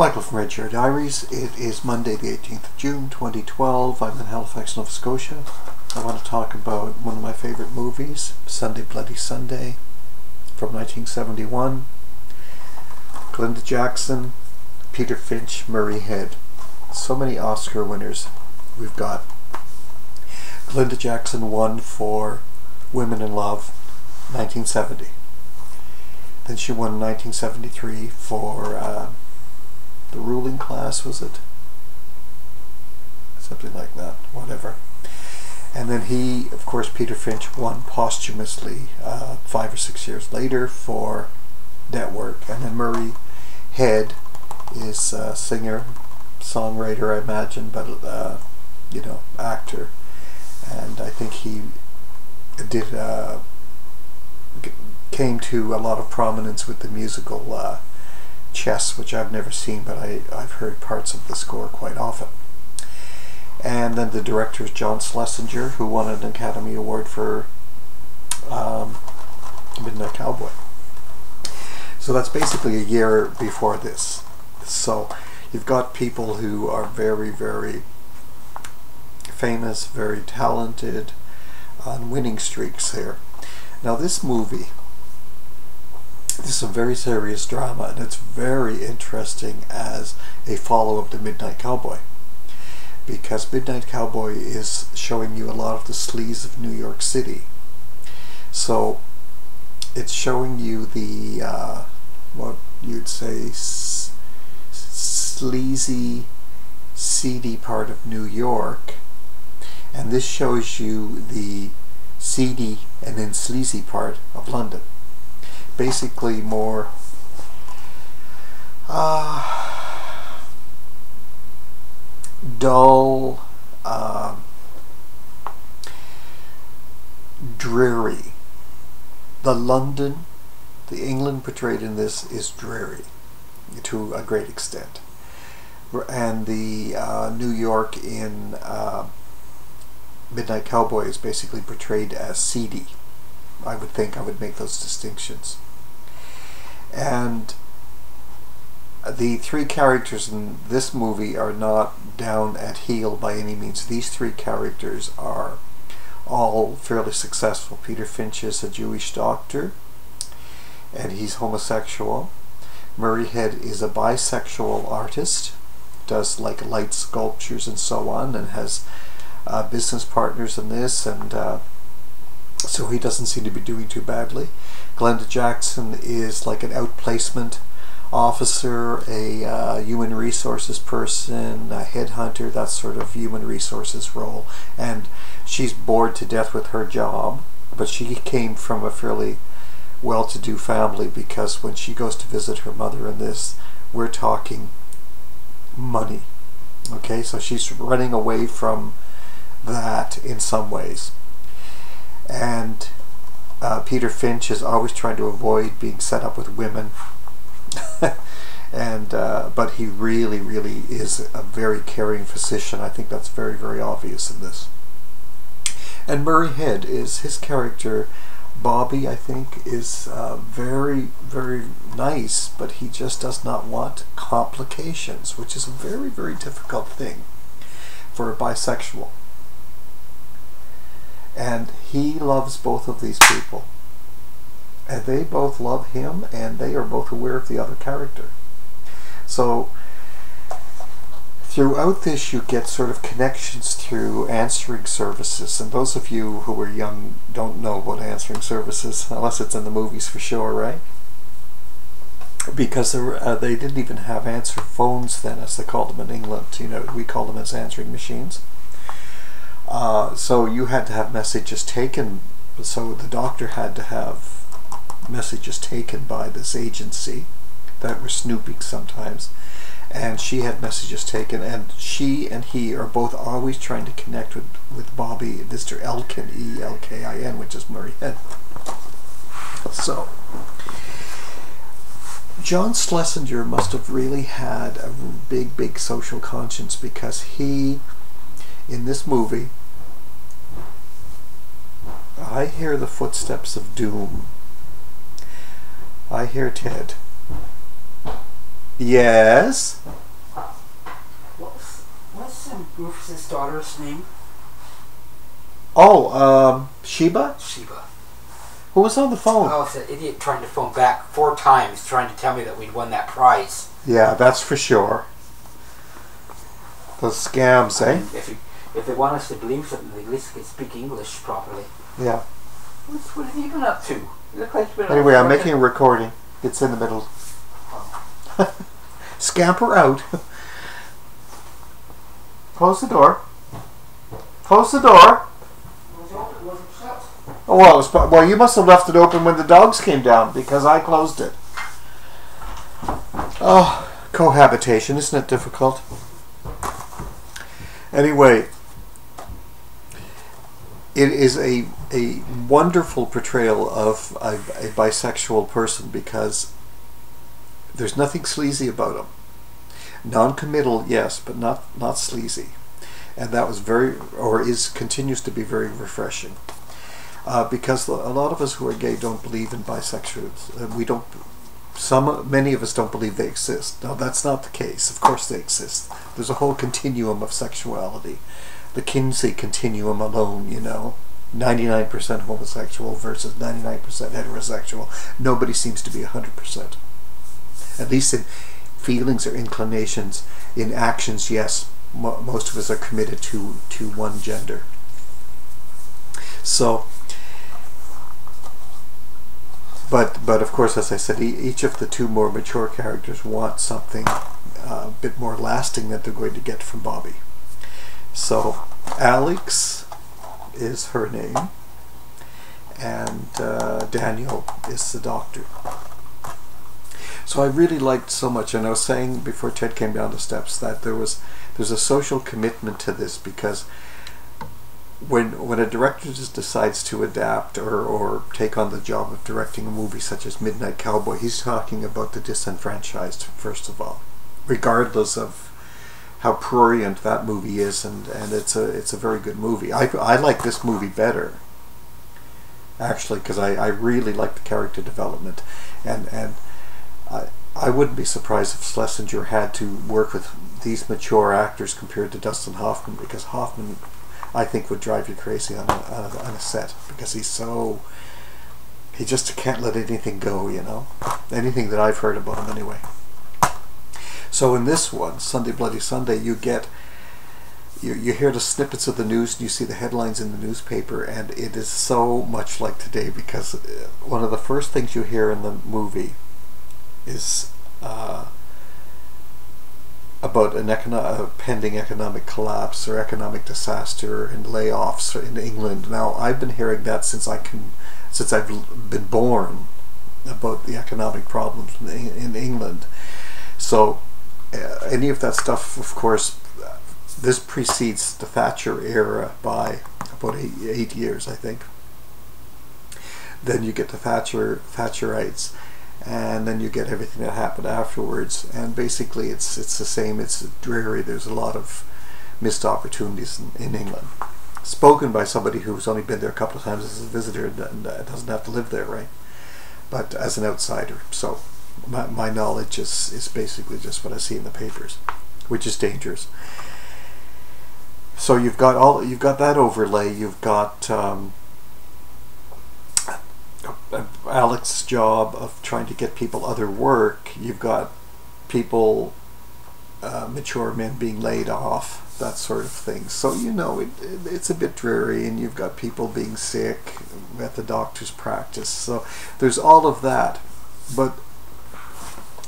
Michael from Red Chair Diaries. It is Monday, the 18th of June, 2012. I'm in Halifax, Nova Scotia. I want to talk about one of my favorite movies, Sunday Bloody Sunday, from 1971. Glenda Jackson, Peter Finch, Murray Head. So many Oscar winners we've got. Glenda Jackson won for Women in Love, 1970. Then she won 1973 for uh, The Ruling Class, was it? Something like that, whatever. And then he, of course, Peter Finch, won posthumously uh, five or six years later for that work. And then Murray Head is a singer, songwriter, I imagine, but, uh, you know, actor. And I think he did uh, came to a lot of prominence with the musical uh, Chess, which I've never seen, but I, I've heard parts of the score quite often. And then the director is John Schlesinger, who won an Academy Award for um, Midnight Cowboy. So that's basically a year before this. So you've got people who are very, very famous, very talented, on winning streaks here. Now this movie, this is a very serious drama and it's very interesting as a follow-up to Midnight Cowboy because Midnight Cowboy is showing you a lot of the sleaze of New York City. So it's showing you the uh, what you'd say sleazy, seedy part of New York, and this shows you the seedy and then sleazy part of London. Basically, more. Uh, dull, uh, dreary. The London, the England portrayed in this is dreary to a great extent. And the uh, New York in uh, Midnight Cowboy is basically portrayed as seedy. I would think I would make those distinctions. And the three characters in this movie are not down at heel by any means. These three characters are all fairly successful. Peter Finch is a Jewish doctor and he's homosexual. Murray Head is a bisexual artist, does like light sculptures and so on, and has uh, business partners in this, and uh, so he doesn't seem to be doing too badly. Glenda Jackson is like an outplacement officer, a uh, human resources person, a headhunter, that sort of human resources role. And she's bored to death with her job, but she came from a fairly well-to-do family because when she goes to visit her mother in this, we're talking money. Okay, so she's running away from that in some ways. And uh, Peter Finch is always trying to avoid being set up with women. and uh, but he really, really is a very caring physician. I think that's very, very obvious in this. And Murray Head is his character. Bobby, I think, is uh, very, very nice, but he just does not want complications, which is a very, very difficult thing for a bisexual. And he loves both of these people. And they both love him, and they are both aware of the other character. So, throughout this, you get sort of connections through answering services. And those of you who are young don't know what answering services, unless it's in the movies for sure, right? Because uh, they didn't even have answer phones then, as they called them in England. You know, we call them as answering machines. Uh, so you had to have messages taken. So the doctor had to have messages taken by this agency that were snooping sometimes. And she had messages taken, and she and he are both always trying to connect with, with Bobby, Mr. Elkin, E L K I N, which is Murray Head. So, John Schlesinger must have really had a big, big social conscience because he, in this movie, I hear the footsteps of doom. I hear Ted. Yes. What's what's Rufus's daughter's name? Oh, um, Sheba? Sheba. Who was on the phone? Oh, it's an idiot trying to phone back four times, trying to tell me that we'd won that prize. Yeah, that's for sure. Those scams, eh? If you, if they want us to believe something, they at least can speak English properly. Yeah. What's, what have you been up to? Anyway, I'm making a recording. It's in the middle. Oh. Scamper out. Close the door. Close the door. Was it open? Was it shut? Oh, well, it was, well, you must have left it open when the dogs came down because I closed it. Oh, cohabitation, isn't it difficult? Anyway, it is a a wonderful portrayal of a, a bisexual person because there's nothing sleazy about him. Non-committal, yes, but not not sleazy, and that was very or is continues to be very refreshing. Uh, because a lot of us who are gay don't believe in bisexuals. Uh, we don't. Some, many of us don't believe they exist. No, that's not the case. Of course, they exist. There's a whole continuum of sexuality, the Kinsey continuum alone. You know, 99% homosexual versus 99% heterosexual. Nobody seems to be 100%. At least in feelings or inclinations. In actions, yes, mo- most of us are committed to to one gender. So, but but of course, as I said, e- each of the two more mature characters want something uh, a bit more lasting that they're going to get from Bobby. So, Alex is her name, and uh, Daniel is the doctor. So I really liked so much, and I was saying before Ted came down the steps that there was there's a social commitment to this because when when a director just decides to adapt or, or take on the job of directing a movie such as Midnight Cowboy, he's talking about the disenfranchised first of all, regardless of how prurient that movie is, and, and it's a it's a very good movie. I, I like this movie better, actually, because I, I really like the character development, and and I I wouldn't be surprised if Schlesinger had to work with these mature actors compared to Dustin Hoffman, because Hoffman I think would drive you crazy on a, on a, on a set because he's so he just can't let anything go, you know, anything that I've heard about him anyway. So in this one, Sunday Bloody Sunday, you get you, you hear the snippets of the news and you see the headlines in the newspaper and it is so much like today because uh, one of the first things you hear in the movie is uh, about an econo- a pending economic collapse or economic disaster and layoffs in England. Now I've been hearing that since I can since I've been born about the economic problems in, in England. So any of that stuff, of course, this precedes the Thatcher era by about eight, eight years, I think. Then you get the Thatcher Thatcherites, and then you get everything that happened afterwards. And basically, it's it's the same. It's dreary. There's a lot of missed opportunities in, in England. Spoken by somebody who's only been there a couple of times as a visitor and, and uh, doesn't have to live there, right? But as an outsider, so my, my knowledge is, is basically just what I see in the papers, which is dangerous. So you've got all you've got that overlay. You've got um, Alex's job of trying to get people other work. You've got people, uh, mature men being laid off, that sort of thing. So you know it, it, it's a bit dreary, and you've got people being sick at the doctor's practice. So there's all of that, but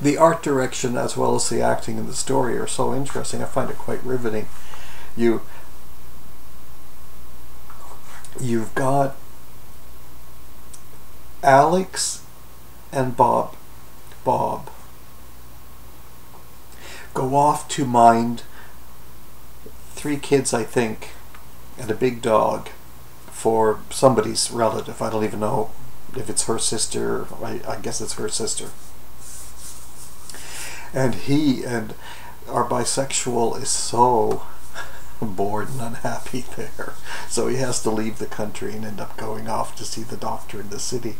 the art direction as well as the acting and the story are so interesting. I find it quite riveting. You you've got Alex and Bob Bob go off to mind three kids I think and a big dog for somebody's relative. I don't even know if it's her sister. I, I guess it's her sister. And he and our bisexual is so bored and unhappy there. So he has to leave the country and end up going off to see the doctor in the city.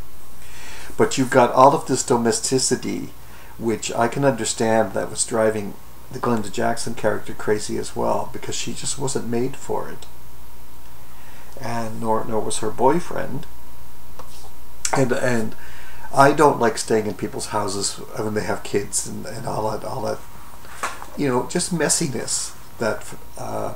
But you've got all of this domesticity which I can understand that was driving the Glenda Jackson character crazy as well because she just wasn't made for it. And nor nor was her boyfriend. And and I don't like staying in people's houses when they have kids and, and all that all that you know, just messiness that uh,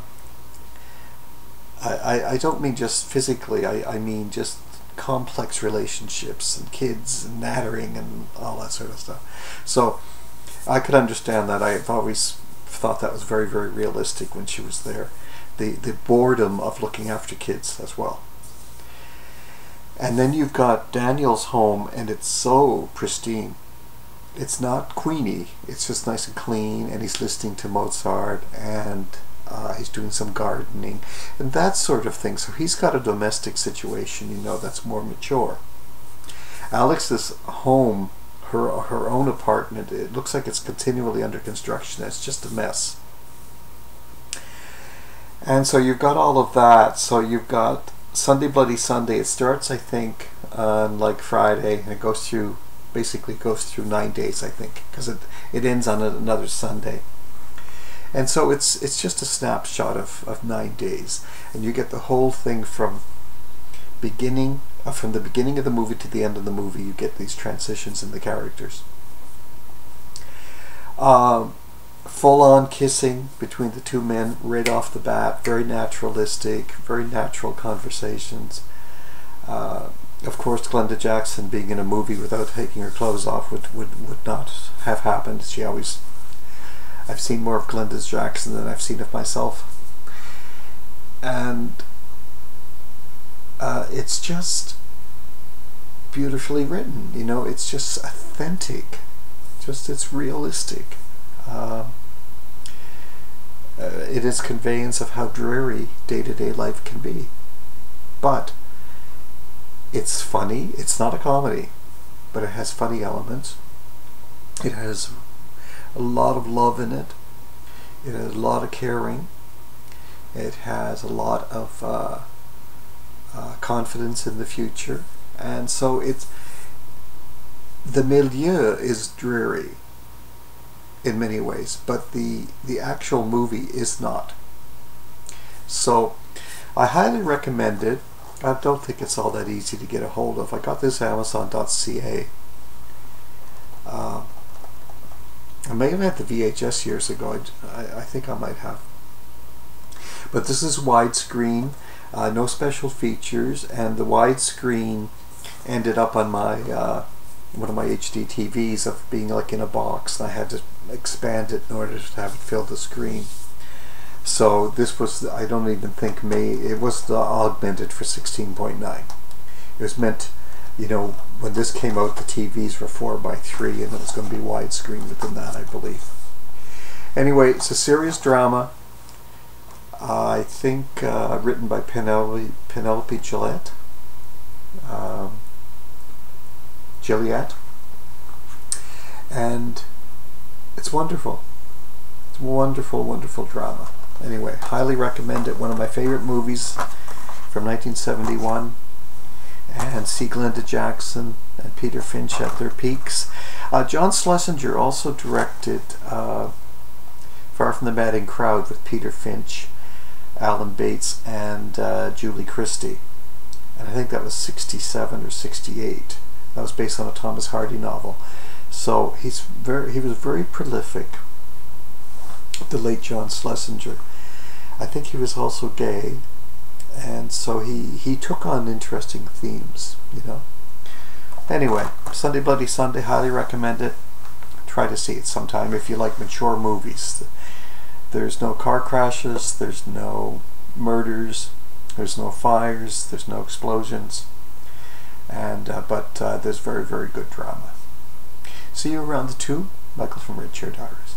I, I don't mean just physically, I, I mean just complex relationships and kids and nattering and all that sort of stuff. So I could understand that. I've always thought that was very, very realistic when she was there. The, the boredom of looking after kids as well. And then you've got Daniel's home, and it's so pristine. It's not Queenie, it's just nice and clean, and he's listening to Mozart, and uh, he's doing some gardening, and that sort of thing. So he's got a domestic situation, you know, that's more mature. Alex's home, her, her own apartment, it looks like it's continually under construction. It's just a mess. And so you've got all of that. So you've got Sunday Bloody Sunday. It starts, I think, on like Friday, and it goes through, basically goes through nine days, I think, because it, it ends on another Sunday. And so it's it's just a snapshot of, of nine days, and you get the whole thing from beginning uh, from the beginning of the movie to the end of the movie. You get these transitions in the characters. Um, full on kissing between the two men right off the bat, very naturalistic, very natural conversations. Uh, of course, Glenda Jackson being in a movie without taking her clothes off would, would, would not have happened. She always I've seen more of Glenda Jackson than I've seen of myself. And uh, it's just beautifully written, you know, it's just authentic, just it's realistic. Uh, uh, it is conveyance of how dreary day-to-day life can be. But it's funny, it's not a comedy, but it has funny elements. It has a lot of love in it. It has a lot of caring. It has a lot of uh, uh, confidence in the future. And so it's the milieu is dreary in many ways, but the the actual movie is not. So I highly recommend it. I don't think it's all that easy to get a hold of. I got this Amazon.ca. Uh, I may have had the VHS years ago. I, I think I might have. But this is widescreen, uh, no special features, and the widescreen ended up on my uh, one of my HD TVs of being like in a box, and I had to expand it in order to have it fill the screen. So this was, I don't even think May, it was the augmented for 16.9. It was meant you know, when this came out, the TVs were 4 by 3 and it was going to be widescreen within that, I believe. Anyway, it's a serious drama. I think uh, written by Penelope, Penelope Gillette. Um, Gilliatt. And it's wonderful. It's wonderful, wonderful drama. Anyway, highly recommend it. One of my favorite movies from 1971 and see Glenda Jackson and Peter Finch at their peaks. Uh, John Schlesinger also directed uh, Far From the Madding Crowd with Peter Finch, Alan Bates, and uh, Julie Christie. And I think that was 67 or 68. That was based on a Thomas Hardy novel. So he's very, he was very prolific, the late John Schlesinger. I think he was also gay and so he he took on interesting themes you know anyway sunday bloody sunday highly recommend it try to see it sometime if you like mature movies there's no car crashes there's no murders there's no fires there's no explosions and uh, but uh, there's very very good drama. See you around the tube michael from red chair diaries